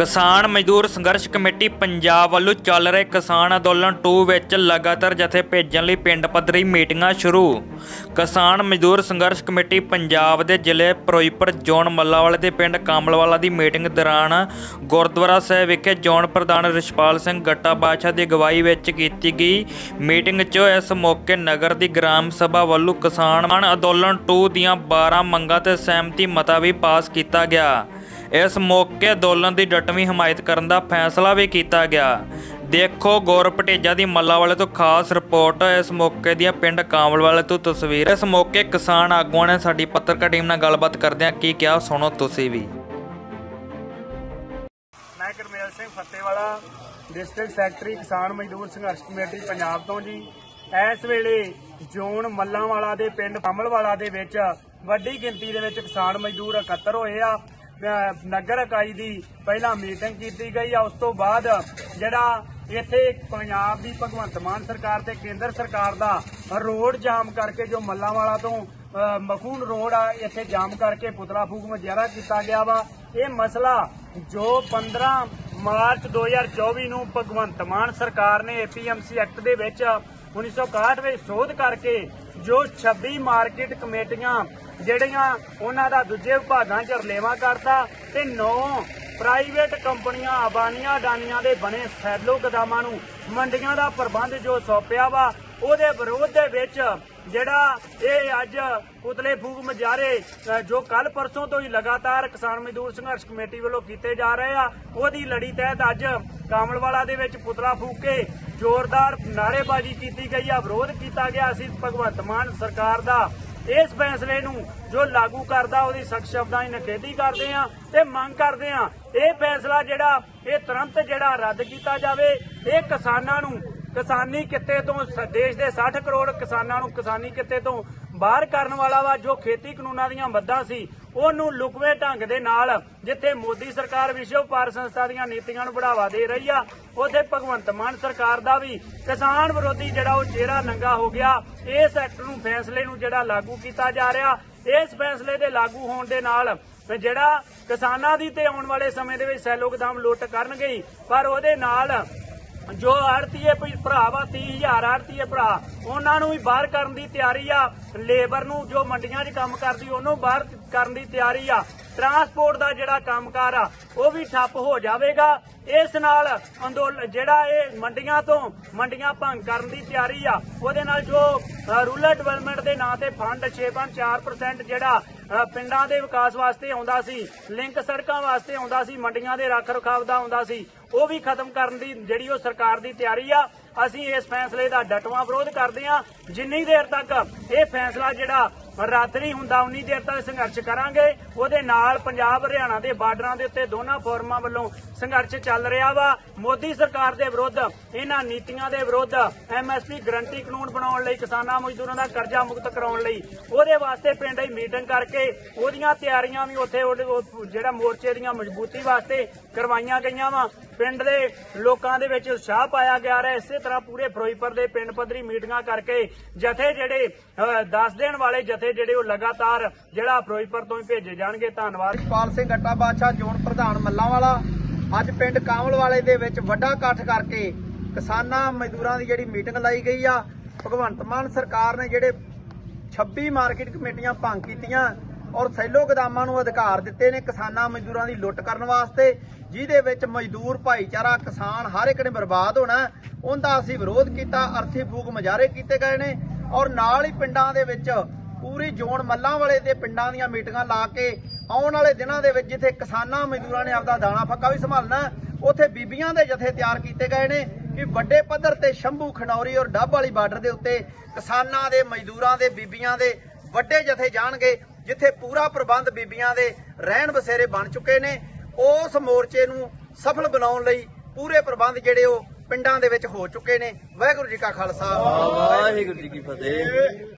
ਕਿਸਾਨ ਮਜ਼ਦੂਰ ਸੰਘਰਸ਼ ਕਮੇਟੀ ਪੰਜਾਬ ਵੱਲੋਂ ਚੱਲ ਰਹੇ ਕਿਸਾਨ ਅੰਦੋਲਨ 2 ਵਿੱਚ ਲਗਾਤਾਰ ਜਥੇ ਭੇਜਣ ਲਈ ਪਿੰਡ ਪੱਧਰੀ ਮੀਟਿੰਗਾਂ ਸ਼ੁਰੂ। ਕਿਸਾਨ ਮਜ਼ਦੂਰ ਸੰਘਰਸ਼ ਕਮੇਟੀ ਪੰਜਾਬ ਦੇ ਜ਼ਿਲ੍ਹੇ ਫਿਰੋਜ਼ਪੁਰ, ਜ਼ੋਨ ਮੱਲਾਵਾਲੇ ਦੇ ਪਿੰਡ ਕਾਮਲਵਾਲਾ ਦੀ ਮੀਟਿੰਗ ਦੌਰਾਨ ਗੁਰਦੁਆਰਾ ਸਾਹਿਬ ਵਿਖੇ ਜ਼ੋਨ ਪ੍ਰਧਾਨ ਰਿਸ਼ਪਾਲ ਸਿੰਘ ਗੱਟਾ ਬਾਦਸ਼ਾਹ ਦੀ ਅਗਵਾਈ ਵਿੱਚ ਕੀਤੀ ਗਈ। ਮੀਟਿੰਗ 'ਚ ਇਸ ਮੌਕੇ ਨਗਰ ਦੀ ਗ੍ਰਾਮ ਸਭਾ ਵੱਲੋਂ ਕਿਸਾਨ ਅੰਦੋਲਨ 2 ਦੀਆਂ 12 ਮੰਗਾਂ ਤੇ ਸਹਿਮਤੀ ਮਤਾ ਵੀ ਪਾਸ ਕੀਤਾ ਗਿਆ। ਇਸ ਮੌਕੇ ਅੰਦੋਲਨ ਦੀ ਡਟਵੀਂ ਹਮਾਇਤ ਕਰਨ ਦਾ ਫੈਸਲਾ ਵੀ ਕੀਤਾ ਗਿਆ। ਦੇਖੋ ਗੌਰ ਪਟੇਜਾ ਦੀ ਮੱਲਾ ਵਾਲੇ ਤੋਂ ਖਾਸ ਰਿਪੋਰਟ, ਇਸ ਮੌਕੇ ਦੀਆਂ ਪਿੰਡ ਕਾਮਲ ਵਾਲੇ ਤੋਂ ਤਸਵੀਰ। ਇਸ ਮੌਕੇ ਕਿਸਾਨ ਆਗੂਆਂ ਨੇ ਸਾਡੀ ਪੱਤਰਕਾਰ ਟੀਮ ਨਾਲ ਗੱਲਬਾਤ ਕਰਦਿਆਂ ਕੀ ਕਿਹਾ, ਸੁਣੋ ਤੁਸੀਂ ਵੀ। ਮੈਂ ਕਰਮੇਲ ਸਿੰਘ ਫੱਤੇਵਾਲਾ, ਡਿਸਟ੍ਰਿਕਟ ਸੈਕਟਰੀ ਕਿਸਾਨ ਮਜ਼ਦੂਰ ਸੰਘਰਸ਼ ਕਮੇਟੀ, ਪੰਜਾਬ ਤੋਂ ਜੀ। ਇਸ ਵੇਲੇ ਜ਼ੋਨ ਮੱਲਾਂਵਾਲਾ ਦੇ ਪਿੰਡ ਕਮਲਵਾਲਾ ਦੇ ਵਿੱਚ ਵੱਡੀ ਗਿਣਤੀ ਦੇ ਵਿੱਚ ਕਿਸਾਨ ਮਜ਼ਦੂਰ ਇਕੱਤਰ ਹੋਏ ਆ। ਨਗਰ ਇਕਾਈ ਦੀ ਪਹਿਲਾਂ ਮੀਟਿੰਗ ਕੀਤੀ ਗਈ ਆ, ਉਸ ਤੋਂ ਬਾਅਦ ਜਿਹੜਾ ਇੱਥੇ ਪੰਜਾਬ ਦੀ ਭਗਵੰਤ ਮਾਨ ਸਰਕਾਰ ਤੇ ਕੇਂਦਰ ਸਰਕਾਰ ਦਾ ਰੋਡ ਜਾਮ ਕਰਕੇ ਜੋ ਮੱਲਾਂਵਾਲਾ ਤੋਂ ਮਖੂਨ ਰੋਡ ਆ, ਇੱਥੇ ਜਾਮ ਕਰਕੇ ਪੁਤਲਾ ਫੂਕ ਮੁਜ਼ਾਹਰਾ ਕੀਤਾ ਗਿਆ ਵਾ। ਇਹ ਮਸਲਾ ਜੋ 15 ਮਾਰਚ 2024 ਨੂੰ ਭਗਵੰਤ ਮਾਨ ਸਰਕਾਰ ਨੇ ਏਪੀਐਮਸੀ ਐਕਟ ਦੇ ਵਿੱਚ 1961 ਵਿੱਚ ਸੋਧ ਕਰਕੇ ਜੋ 26 ਮਾਰਕੀਟ ਕਮੇਟੀਆਂ ਜਿਹੜੀਆਂ ਉਹਨਾਂ ਦਾ ਦੂਜੇ ਵਿਭਾਗਾਂ 'ਚ ਰਲੇਵਾ ਕਰਤਾ ਤੇ 9 ਪ੍ਰਾਈਵੇਟ ਕੰਪਨੀਆਂ ਆਬਾਨੀਆਂ ਅਡਾਨੀਆਂ ਦੇ ਬਣੇ ਸੈਲੋ ਗਦਾਮਾਂ ਨੂੰ ਮੰਡੀਆਂ ਦਾ ਪ੍ਰਬੰਧ ਜੋ ਸੌਂਪਿਆ ਵਾ, ਉਹਦੇ ਵਿਰੋਧ ਦੇ ਵਿੱਚ ਜਿਹੜਾ ਇਹ ਅੱਜ ਪੁਤਲੇ ਫੂਕ ਮਜਾਰੇ ਜੋ ਕੱਲ ਪਰਸੋਂ ਤੋਂ ਹੀ ਲਗਾਤਾਰ ਕਿਸਾਨ ਮਜ਼ਦੂਰ ਸੰਘਰਸ਼ ਕਮੇਟੀ ਵੱਲੋਂ ਕੀਤੇ ਜਾ ਰਹੇ ਆ, ਉਹਦੀ ਲੜੀ ਤਹਿਤ ਅੱਜ ਕਾਮਲਵਾਲਾ ਦੇ ਵਿੱਚ ਪੁਤਲਾ ਫੂਕ ਕੇ ਜ਼ੋਰਦਾਰ ਨਾਅਰੇਬਾਜ਼ੀ ਕੀਤੀ ਗਈ ਆ, ਵਿਰੋਧ ਕੀਤਾ ਗਿਆ। ਅਸੀਂ ਭਗਵੰਤ ਮਾਨ ਸਰਕਾਰ ਦਾ ਇਸ ਫੈਸਲੇ ਨੂੰ ਜੋ ਲਾਗੂ ਕਰਦਾ, ਉਹਦੀ ਸਖਤ ਸ਼ਬਦਾਂ ਦੀ ਨਿਖੇਧੀ ਕਰਦੇ ਆ ਤੇ ਮੰਗ ਕਰਦੇ ਆ ਇਹ ਫੈਸਲਾ ਜਿਹੜਾ, ਇਹ ਤੁਰੰਤ ਜਿਹੜਾ ਰੱਦ ਕੀਤਾ ਜਾਵੇ, ਇਹ ਕਿਸਾਨਾਂ ਨੂੰ, ਕਿਸਾਨੀ ਕਿੱਤੇ ਤੋਂ, ਦੇਸ਼ ਦੇ 60 ਕਰੋੜ ਕਿਸਾਨਾਂ ਨੂੰ ਕਿਸਾਨੀ ਕਿੱਤੇ ਤੋਂ ਬਾਹਰ ਕਰਨ ਵਾਲਾ ਵਾ, ਜੋ ਖੇਤੀ ਕਾਨੂੰਨਾਂ ਦੀਆਂ ਮੱਦਾਂ ਸੀ, ਉਹਨੂੰ ਲੁਕਵੇਂ ਢੰਗ ਦੇ ਨਾਲ ਜਿੱਥੇ ਮੋਦੀ ਸਰਕਾਰ ਵਿਸ਼ਵ ਵਪਾਰ ਸੰਸਥਾ ਦੀਆਂ ਨੀਤੀਆਂ ਨੂੰ ਬੜਾਵਾ ਦੇ ਰਹੀ ਆ, ਉੱਥੇ ਭਗਵੰਤ ਮਾਨ ਸਰਕਾਰ ਦਾ ਵੀ ਕਿਸਾਨ ਵਿਰੋਧੀ ਜਿਹੜਾ ਉਹ ਚਿਹਰਾ ਨੰਗਾ ਹੋ ਗਿਆ। ਇਸ ਐਕਟ ਨੂੰ ਫੈਸਲੇ ਨੂੰ ਜਿਹੜਾ ਲਾਗੂ ਕੀਤਾ ਜਾ ਰਿਹਾ, ਇਸ ਫੈਸਲੇ ਦੇ ਲਾਗੂ ਹੋਣ ਦੇ ਨਾਲ ਤੇ ਜਿਹੜਾ ਕਿਸਾਨਾਂ ਦੀ ਤੇ ਆਉਣ ਵਾਲੇ ਸਮੇਂ ਦੇ ਵਿੱਚ ਸੈਲੋ ਗਦਾਮ ਲੁੱਟ ਕਰਨਗੇ ਪਰ ਉਹਦੇ ਨਾਲ ਜੋ ਆੜਤੀਏ ਭਰਾ ਵਾ 30000 ਆੜਤੀਏ ਭਰਾ, ਉਹਨਾਂ ਨੂੰ ਵੀ ਬਾਹਰ ਕਰਨ ਦੀ ਤਿਆਰੀ ਆ, ਲੇਬਰ ਨੂੰ ਜੋ ਮੰਡੀਆਂ 'ਚ ਕੰਮ ਕਰਦੀ, ਉਹਨੂੰ ਬਾਹਰ ਕਰਨ ਦੀ ਤਿਆਰੀ ਆ। ਟਰਾਂਸਪੋਰਟ ਦਾ ਜਿਹੜਾ ਕੰਮਕਾਰ ਆ, ਉਹ ਵੀ ਠੱਪ ਹੋ ਜਾਵੇਗਾ। ਇਸ ਨਾਲ ਅੰਦੋਲਨ ਜਿਹੜਾ ਇਹ ਮੰਡੀਆਂ ਤੋਂ ਮੰਡੀਆਂ ਭੰਗ ਕਰਨ ਦੀ ਤਿਆਰੀ ਆ, ਉਹਦੇ ਨਾਲ ਜੋ ਰੂਰਲ ਡਿਵੈਲਪਮੈਂਟ ਦੇ ਨਾਂ ਤੇ ਫੰਡ 6.4% ਜਿਹੜਾ ਪਿੰਡਾਂ ਦੇ ਵਿਕਾਸ ਵਾਸਤੇ ਆਉਂਦਾ ਸੀ, ਲਿੰਕ ਸੜਕਾਂ ਵਾਸਤੇ ਆਉਂਦਾ ਸੀ, ਮੰਡੀਆਂ ਦੇ ਰੱਖ ਰਖਾਵ ਦਾ ਆਉਂਦਾ ਸੀ ਉਹ ਵੀ ਖਤਮ ਕਰਨ ਦੀ ਜਿਹੜੀ ਉਹ ਸਰਕਾਰ ਦੀ ਤਿਆਰੀ ਆ, ਅਸੀਂ ਇਸ ਫੈਸਲੇ ਦਾ ਡਟਵਾਂ ਵਿਰੋਧ ਕਰਦੇ ਆ। ਜਿੰਨੀ ਦੇਰ ਤੱਕ ਇਹ ਫੈਸਲਾ ਜਿਹੜਾ ਰੱਦ ਨਹੀਂ ਹੁੰਦਾ, ਉਨੀ ਦੇਰ ਤੱਕ ਸੰਘਰਸ਼ ਕਰਾਂਗੇ। ਉਹਦੇ ਨਾਲ ਪੰਜਾਬ, ਹਰਿਆਣਾ ਦੇ ਬਾਰਡਰਾਂ ਦੇ ਉੱਤੇ ਦੋਨਾਂ ਫੋਰਮਾਂ ਵੱਲੋਂ ਸੰਘਰਸ਼ ਚੱਲ ਰਿਹਾ ਵਾ। ਮੋਦੀ ਸਰਕਾਰ ਦੇ ਵਿਰੁੱਧ, ਇਹਨਾਂ ਨੀਤੀਆਂ ਦੇ ਵਿਰੁੱਧ ਐਮਐਸਪੀ ਗਰੰਟੀ ਕਾਨੂੰਨ ਬਣਾਉਣ ਲਈ, ਕਿਸਾਨਾਂ ਮਜ਼ਦੂਰਾਂ ਦਾ ਕਰਜ਼ਾ ਮੁਕਤ ਕਰਾਉਣ ਲਈ, ਉਹਦੇ ਵਾਸਤੇ ਪਿੰਡ ਦੀ ਮੀਟਿੰਗ ਕਰਕੇ ਉਹਦੀਆਂ ਤਿਆਰੀਆਂ ਵੀ ਉੱਥੇ ਜਿਹੜਾ ਮੋਰਚੇ ਦੀਆਂ ਮਜ਼ਬੂਤੀ ਵਾਸਤੇ ਕਰਵਾਈਆਂ ਗਈਆਂ ਵਾ। ਪਿੰਡ ਦੇ ਲੋਕਾਂ ਦੇ ਵਿੱਚ ਉਤਸ਼ਾਹ ਪਾਇਆ ਗਿਆ ਰਿਹਾ। ਇਸੇ ਤਰ੍ਹਾਂ ਪੂਰੇ ਫਿਰੋਜ਼ਪੁਰ ਦੇ ਪਿੰਡ ਪੱਧਰੀ ਮੀਟਿੰਗਾਂ ਕਰਕੇ ਜਥੇ ਜਿਹੜੇ 10 ਦਿਨ ਵਾਲੇ ਜਥੇ ਜਿਹੜੇ ਉਹ ਲਗਾਤਾਰ ਜਿਹੜਾ ਫਿਰੋਜ਼ਪੁਰ ਤੋਂ ਹੀ ਭੇਜੇ ਜਾਣਗੇ, ਧੰਨਵਾਦ। ਪਾਲ ਸਿੰਘ ਗੱਟਾ ਬਾਦਸ਼ਾਹ, ਜ਼ੋਨ ਪ੍ਰਧਾਨ ਮੱਲਾਂਵਾਲਾ। ਅੱਜ ਪਿੰਡ ਕਾਮਲਵਾਲੇ ਦੇ ਵਿੱਚ ਵੱਡਾ ਇਕੱਠ ਕਰਕੇ ਕਿਸਾਨਾਂ ਮਜ਼ਦੂਰਾਂ ਦੀ ਜਿਹੜੀ ਮੀਟਿੰਗ ਲਾਈ ਗਈ ਆ। ਭਗਵੰਤ ਮਾਨ ਸਰਕਾਰ ਨੇ ਜਿਹੜੇ 26 ਮਾਰਕੀਟ ਕਮੇਟੀਆਂ ਭੰਗ ਕੀਤੀਆਂ ਔਰ ਸੈਲੋ ਗਦਾਮਾਂ ਨੂੰ ਅਧਿਕਾਰ ਦਿੱਤੇ ਨੇ ਕਿਸਾਨਾਂ ਮਜ਼ਦੂਰਾਂ ਦੀ ਲੁੱਟ ਕਰਨ ਵਾਸਤੇ, ਜਿਹਦੇ ਵਿੱਚ ਮਜ਼ਦੂਰ ਭਾਈਚਾਰਾ ਕਿਸਾਨ ਹਰ ਇੱਕ ਨੇ ਬਰਬਾਦ ਹੋਣਾ, ਉਹਦਾ ਅਸੀਂ ਵਿਰੋਧ ਕੀਤਾ, ਅਰਥੀ ਫੂਕ ਮੁਜ਼ਾਹਰੇ ਕੀਤੇ ਗਏ ਨੇ ਔਰ ਨਾਲ ਹੀ ਪਿੰਡਾਂ ਦੇ ਵਿੱਚ ਪੂਰੀ ਜ਼ੋਨ ਮੱਲਾਂ ਵਾਲੇ ਦੇ ਪਿੰਡਾਂ ਦੀਆਂ ਮੀਟਿੰਗਾਂ ਲਾ ਕੇ ਆਉਣ ਵਾਲੇ ਦਿਨਾਂ ਦੇ ਵਿੱਚ ਜਿੱਥੇ ਕਿਸਾਨਾਂ ਮਜ਼ਦੂਰਾਂ ਨੇ ਆਪਦਾ ਦਾਣਾ ਫੱਕਾ ਵੀ ਸੰਭਾਲਣਾ, ਉੱਥੇ ਬੀਬੀਆਂ ਦੇ ਜਥੇ ਤਿਆਰ ਕੀਤੇ ਗਏ ਨੇ ਕਿ ਵੱਡੇ ਪੱਧਰ ਤੇ ਸ਼ੰਭੂ, ਖਨੌਰੀ ਔਰ ਡੱਬ ਵਾਲੀ ਬਾਰਡਰ ਦੇ ਉੱਤੇ ਕਿਸਾਨਾਂ ਦੇ, ਮਜ਼ਦੂਰਾਂ ਦੇ, ਬੀਬੀਆਂ ਦੇ ਵੱਡੇ ਜਥੇ ਜਾਣਗੇ, ਜਿੱਥੇ ਪੂਰਾ ਪ੍ਰਬੰਧ ਬੀਬੀਆਂ ਦੇ ਰਹਿਣ ਬਸੇਰੇ ਬਣ ਚੁੱਕੇ ਨੇ। ਉਸ ਮੋਰਚੇ ਨੂੰ ਸਫਲ ਬਣਾਉਣ ਲਈ ਪੂਰੇ ਪ੍ਰਬੰਧ ਜਿਹੜੇ ਉਹ ਪਿੰਡਾਂ ਦੇ ਵਿੱਚ ਹੋ ਚੁੱਕੇ ਨੇ। ਵਾਹਿਗੁਰੂ ਜੀ ਕਾ ਖਾਲਸਾ। ਵਾਹਿਗੁਰੂ ਜੀ ਕੀ ਫਤਿਹ।